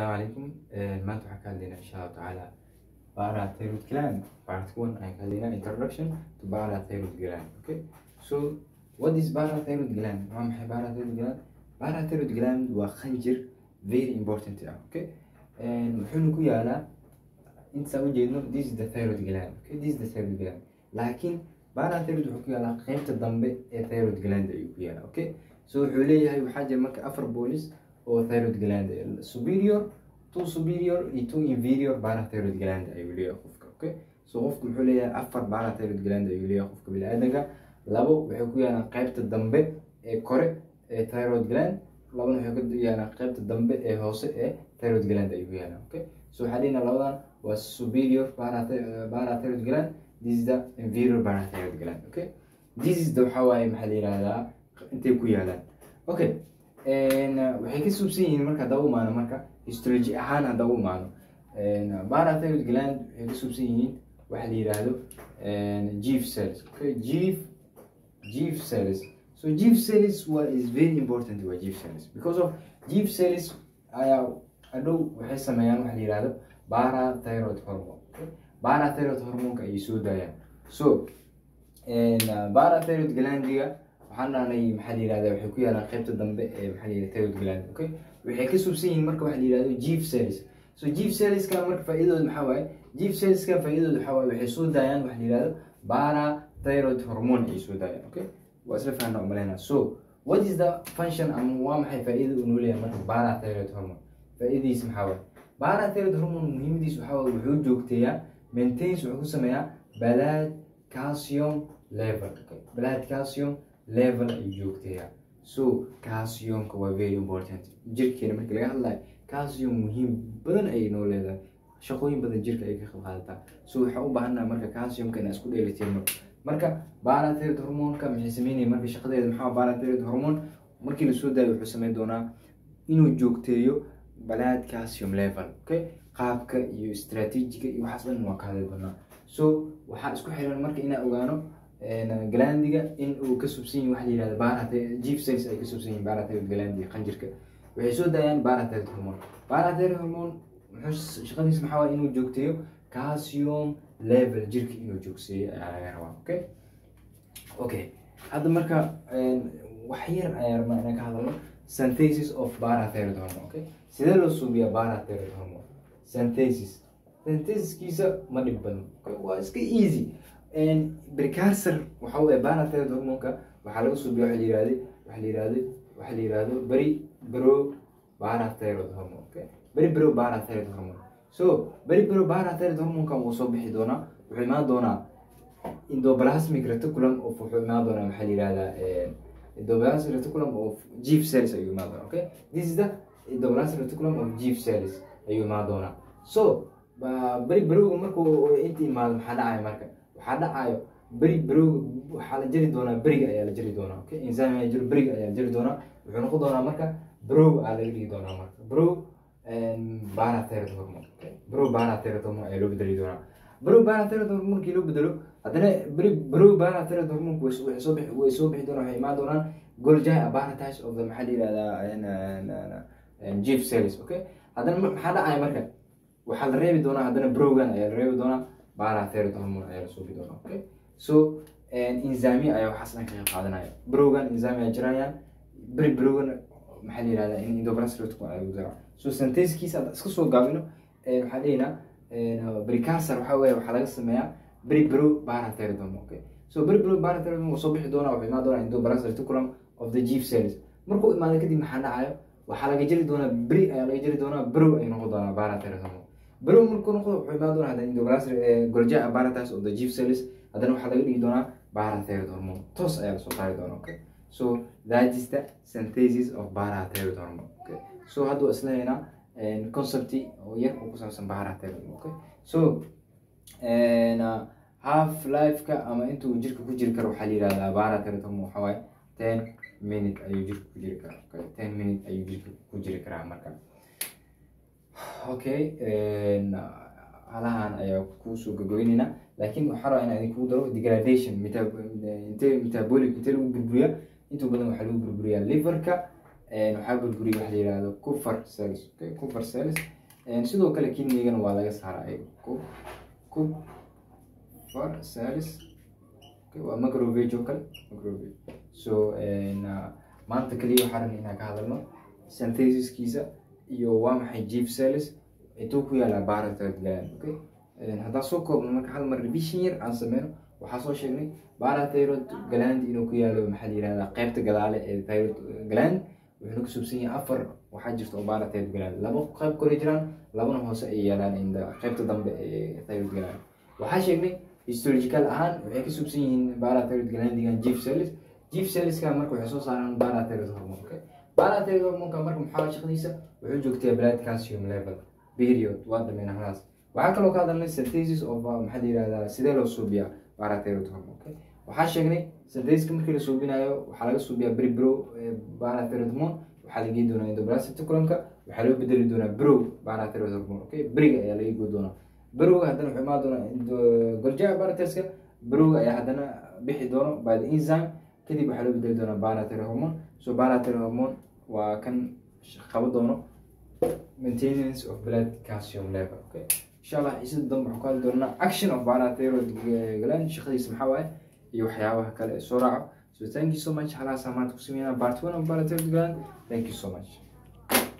عليكم maanta waxaan ka hadlaynaa insha allahu tacaala parathyroid gland part one ayaan ka hadlaynaa introduction to parathyroid gland okay so what is parathyroid gland waa maxay parathyroid gland parathyroid gland waa khanjir very important ah okay wuxuuna ku yaalaa intaan ujeedno this is the thyroid gland okay this is the thyroid gland laakiin parathyroid wuxuu ku yaalaa qeybta dambe ee thyroid gland ayuu ku yaalaa okay so wuxuu leeyahay waxaa jira marka afar boolis oo thyroid gland superior two superior iyo two inferior parathyroid gland ayuu leeyahay qofka okay so qofka muxuu leeyahay afar parathyroid gland ayuu leeyahay qofka biniaadanka labo waxay ku yaalaan qeybta dambe ee kore ee thyroid gland labana waxay ku yaalaan qeybta dambe ee hoose ee thyroid gland ayuu yaalaan okay so waxaa leeyahay labadan waa superior parathyroid gland this is the inferior parathyroid gland okay this is the waxaa waaye maxaa la yihahdaa intay ku yaalaan okay waxay ka suubsan yihiin marka haddaba umaano marka histology ahaan haddaba umaano parathyroid gland waxay ka suubsan yihiin waxa la yihahdo jeef cells. Jeef jeef cells. So jeef cells wa is very important waa jeef cells. Because of jeef cells ayaa adhow waxay sameeyaan waxa la yihahdo parathyroid hormone okay? parathyroid hormonka ayay soo daayaan. So parathyroid glandiga waxaan dhahnay maxaa la yihahda waxay ku yaalaan qeybta dambe ee maxaa la yihahda thyroid gland okay? Waxay ka suubsan yihiin marka waxa la yihahdo jeef cells so jeef cellska marka faa'iidadooda maxaa waaye? Jeef cellska faa'iidadooda waxaa waaye? Waxay soo daayaan waxa la yihahdo parathyroid hormone ayay soo daayaan. Okay? Waa isla fahanna umaleynaa so what is the function ama waa maxay faa'iidada uu noo leeyahay marka parathyroid hormone? Faa'iidadiisa maxaa waaye? Parathyroid hormone muhiimadiisa waxaa waaye wuxuu joogteeyaa maintains wuxuu ku sameeyaa blood calcium level. Okay? Blood calcium level ayuu joogteeyaa so calciumka waa very important. Jirkeena markii laga hadlayo calcium muhiim badan ayay noo leedahay. Shaqooyin badan jirka ay ka qayb qaadataa. So waxaan u baahannaha marka calciumka inaan isku dheelitirno marka parathyroid hormonka maxay sameynaya marka shaqadeeda maxaa parathyroid hormone? Markii la soo daayo wuxuu sameyn doonaa inuu joogteeyo blood calcium level okay? Qaabka iyo strategiga iyo waxaas dhan waa ka hadli so waxaa isku xiran marka inaan ogaano glandiga in uu ka subsan glandiga qanjirka. Waxay soo daayaan parathyroid hormone. Parathyroid hormone muxuu shaqadiisa maxaa inuu joogteeyo? Calcium level jirka inuu joogseeyo ayaa hadda marka wax yar ayaa rabnaa inaan ka hadalno. Synthesis of parathyroid hormone sidee loo suubiyaa parathyroid hormone? Synthesis. Synthesiskiisa ma dhib badan waa iska easy precursor waxa weeye parathyroid hormonka waxaa laga suubiya waxa la yihahday waxa la yihahdo waxa la yihahdo beri bro parathyroid hormone beri bro parathyroid hormone so beri bro parathyroid hormonka wuu soo bixi doonaa wuxuu imaan doonaa endoplasmic reticulum of wuxuu imaan doonaa maxaa la yihahdaa endoplasmic reticulum of jeef cells ayuu imaan doonaa okay? This is the endoplasmic reticulum of jeef cells ayuu imaan doonaa. So beri berowga markuu inta imaado maxaa dhacaya marka waxaa dhacayo beri berowga waxaa la jari doonaa beriga ayaa la jari doonaa. Jiro beriga ayaa la jari doonaa. Wuxuu noqon doonaa marka brow aa laga dhigi doonaa marka. Brow okay brow hormone ayaa loo bedeli doonaa. Brow hormone markii loo bedelo haddana beri brow parathyroid hormone way soo bixi way soo bixi doonaan waxay imaan doonaan golgi apparatus of the maxaa la yihahdaa jeef cells okay haddana maxaa dhacaya marka? Waxaa la reebi doonaa haddana browgan ayaa la reebi doonaa parathyroid hormone ayaa la suubi doonaa so enzyme ayaa waxaas dhan ka qayb qaadanaya browgan enzyme ayaa jirayaan beri browgan maxaa la yihahdaa in lagu daraa so synthesiskiisa hadda iska soo gaabino waxaa leeyahnaa precursor waxaa weeye waxaa laga sameeyaa beri brow parathyroid hormone okay so beri parathyroid hormone wuu soo bixi doonaa wuxuu imaan doonaa endoplasmic reticulum of the jeef cells markuu imaado kadib maxaa dhacayo waxaa laga jari doonaa beri ayaa laga jari doonaa brow ay noqon doonaa parathyroid hormone brow markuu noqdo wuxuu imaan doonaa haddana endoplasmic golgi apparatus of the jeef cells haddana waxaa laga dhigi doonaa parathyroid hormone toos ayaa la soo saari doonaa okay? So that is the synthesis of parathyroid hormone okay? So hadda waa isleeyaynaa concept oo yar oo ku saabsan parathyroid hormone okay? So half lifeka ama intuu jirka ku jiri karo waxaa la yihahdaa parathyroid hormone waxaa waaye ten minute ayuu jirka ku jiri karaa okay? Ten minute ayuu jirka ku jiri karaa marka okay halahan ayaa ku soo gagoyneynaa laakiin waxaa rabaa inaan idinkugu daro degradation metabolic intee lagu burburiyaa intuu badan waxaa lagu burburiyaa liverka waxaa burburiya waxa la yihahdo cufar cells cufar cells. Sidoo kale kidneygana waa laga saaraa cufar cells waa macrovage oo kale macrovage so maanta kaliya waxaa rabna inaan ka hadalno synthesiskiisa iyo waa maxay jeef cells intuu ku yaalaa barathyroid gland okay? Haddaan soo koobno marka hal mar revision yar aan sameyno waxaa soo sheegnay barathyroid gland inuu ku yaalo maxaa la yihahdaa qaybta gadaale ee thyroid gland wuxuuna ka suubsan yahay afar waxaa jirta oo barathyroid gland laba qayb kore jiraan labana hoose ay yaalaan inda qaybta dambe ee thyroid gland waxaa sheegnay histological ahaan waxay ka suubsan yihiin barathyroid glandigan jeef cells jeef cellska marka waxay soo saaraan barathyroid hormone barathyroid hormonka marka maxaa shaqadiisa? Wuxuu joogtaa blood calcium level. Period waa dhameyna halaas waxaa kaloo ka hadalnay synthesis of maxaa la yihahdaa sidee loo suubiyaa barathyroid hormone okay. Waxaa sheegnay synthesiska markii la suubinayo waxaa laga suubiyaa bribro barathyroid hormone waxaa la geyi doonaa endoblasticculumka waxaa loo bedeli doonaa bro barathyroid hormone okay. Briga ayaa laga goi doonaa. Browga haddana wuxuu imaan doonaa goljaha barathyroidska browga ayaa haddana bixi doono by the enzyme kadib waxaa loo bedeli doonaa barathyroid hormone so barathyroid hormone waa kan qabo doono maintenance of blood calcium level okay? Insha allah xiisada dambe waxaan ku hadli doonaa action of barathyroid gland shaqadiisa maxaa waaye? Iyo waxyaabaha kale. Soo raaco so thank you so much. Halaasa maanta ku sameynaa part one of barathyroid gland thank you so much